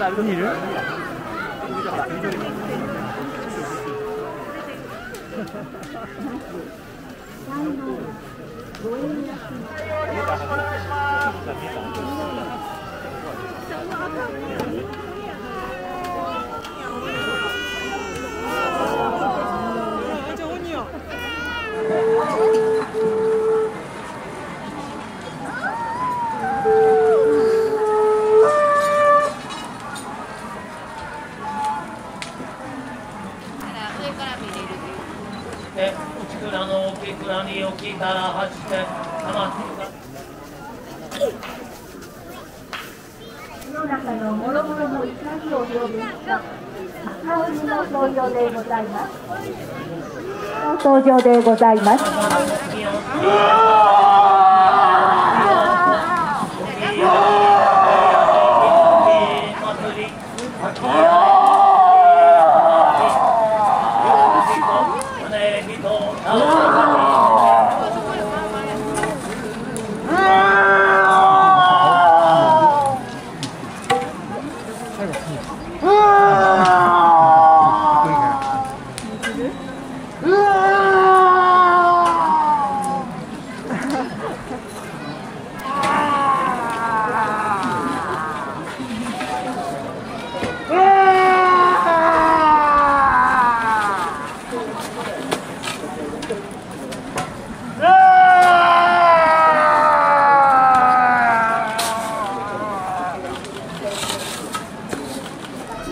あれからあれにいる？上 蔵に沖から走って玉世の中の諸々の怒りを表現した赤鬼の登場でございます。登場でございます。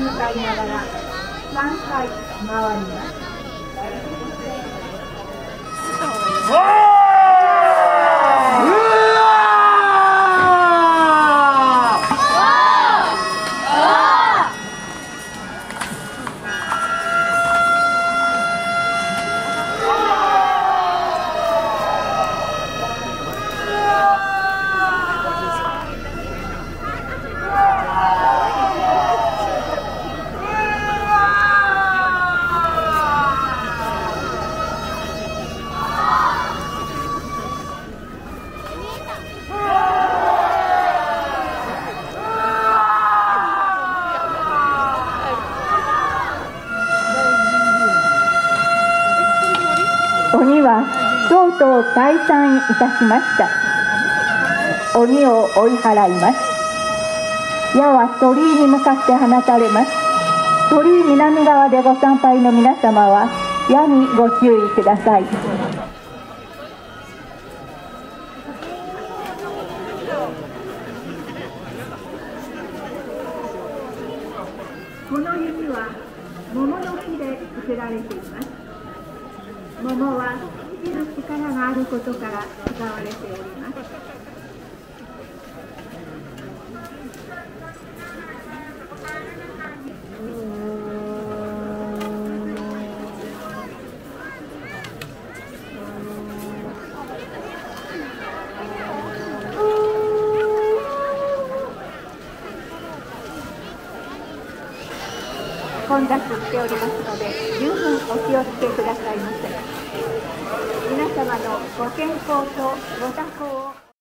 向かいながら3回回ります。鬼はとうとう退散いたしました。鬼を追い払います。矢は鳥居に向かって放たれます。鳥居南側でご参拝の皆様は矢にご注意ください。この弓は桃の木で作られています。桃は生きる力があることから使われております。混雑しておりますので十分お気をつけくださいませ。皆様のご健康とご多幸を。